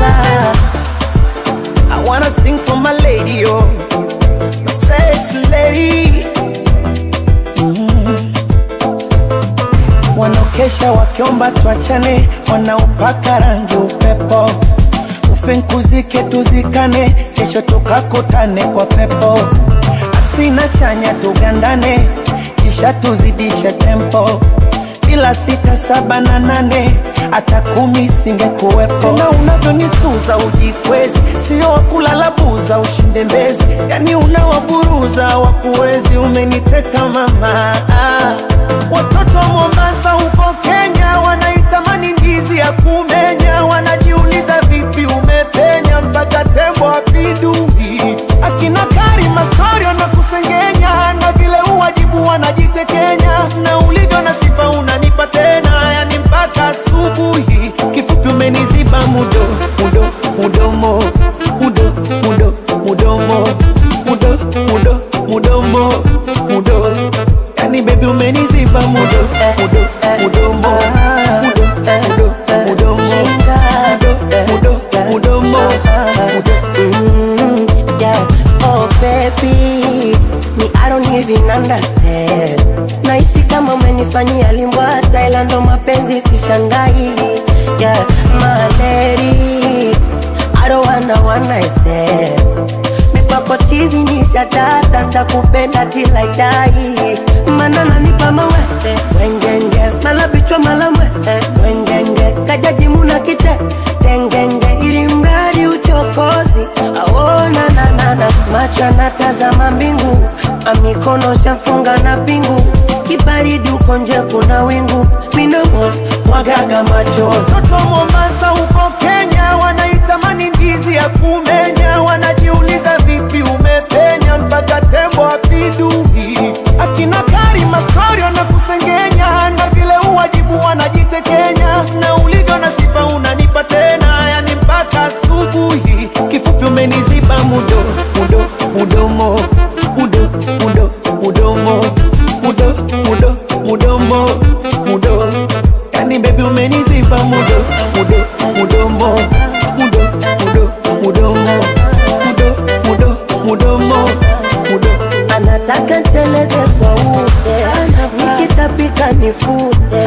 chinga I wanna sing for my lady, oh, my sexy lady. Mm. Wanaokesha wakiomba tuachane, wanaopaka rangi upepo, ufenkuzike tuzikane, kesho tukakutane kwa pepo, asina chanya tugandane, kisha tuzidishe tempo bila sita saba na nane hata kumi singekuwepo. Tena unavyonisuza ujikwezi, sio wakulala buza ushinde mbezi, yani unawaburuza wakuwezi. Umeniteka mama, watoto wa Mombasa huko Kenya wanaitamani ndizi ya kumenya, wanajiuliza vipi umepenya mpaka tembo apindui. Akina Karima story wanakusengenya na vile uwajibu wanajitekenya, mudo Mm, yeah. Kama umenifanyia Thailand, ndo mapenzi sishangai. Yeah, my lady, I don't wanna one night stand. Mikwako chizi ni takupenda till I die. Mawete, Naamka natazama mbingu, amikono shafunga na pingu, kibaridi uko nje kuna wingu, minamo mwagaga machozi. Watoto Mombasa huko Kenya wanaitamani ndizi ya kumenya, wanajiuliza Anh ta mudo mudomo mudo mudo mudomo mudo mudo mudomo mudo anataka nteleze kwa ude nikitapika nifute.